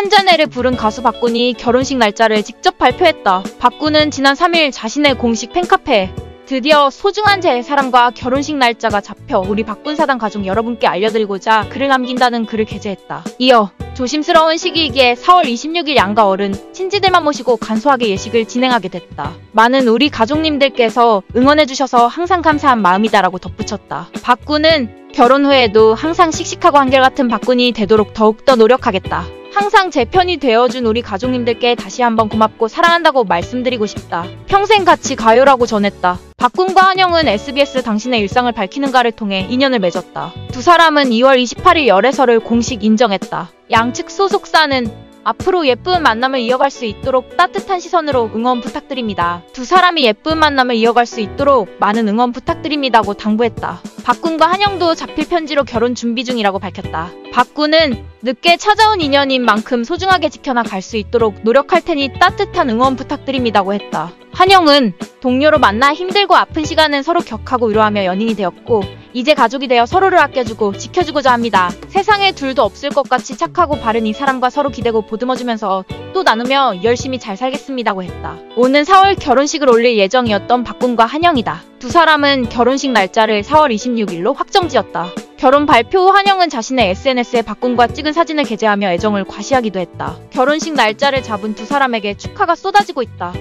한자네를 부른 가수 박군이 결혼식 날짜를 직접 발표했다. 박군은 지난 3일 자신의 공식 팬카페에 드디어 소중한 제 사람과 결혼식 날짜가 잡혀 우리 박군 사단 가족 여러분께 알려드리고자 글을 남긴다는 글을 게재했다. 이어 조심스러운 시기이기에 4월 26일 양가 어른, 친지들만 모시고 간소하게 예식을 진행하게 됐다. 많은 우리 가족님들께서 응원해주셔서 항상 감사한 마음이다라고 덧붙였다. 박군은 결혼 후에도 항상 씩씩하고 한결같은 박군이 되도록 더욱더 노력하겠다. 항상 제 편이 되어준 우리 가족님들께 다시 한번 고맙고 사랑한다고 말씀드리고 싶다. 평생 같이 가요라고 전했다. 박군과 한영은 SBS 당신의 일상을 밝히는가를 통해 인연을 맺었다. 두 사람은 2월 28일 열애설을 공식 인정했다. 양측 소속사는 앞으로 예쁜 만남을 이어갈 수 있도록 따뜻한 시선으로 응원 부탁드립니다. 두 사람이 예쁜 만남을 이어갈 수 있도록 많은 응원 부탁드립니다고 당부했다. 박군과 한영도 자필 편지로 결혼 준비 중이라고 밝혔다. 박군은 늦게 찾아온 인연인 만큼 소중하게 지켜나 갈 수 있도록 노력할 테니 따뜻한 응원 부탁드립니다고 했다. 한영은 동료로 만나 힘들고 아픈 시간은 서로 격하고 위로하며 연인이 되었고 이제 가족이 되어 서로를 아껴주고 지켜주고자 합니다. 세상에 둘도 없을 것 같이 착하고 바른 이 사람과 서로 기대고 보듬어주면서 또 나누며 열심히 잘 살겠습니다고 했다. 오는 4월 결혼식을 올릴 예정이었던 박군과 한영이다. 두 사람은 결혼식 날짜를 4월 26일로 확정지었다. 결혼 발표 후 한영은 자신의 SNS에 박군과 찍은 사진을 게재하며 애정을 과시하기도 했다. 결혼식 날짜를 잡은 두 사람에게 축하가 쏟아지고 있다.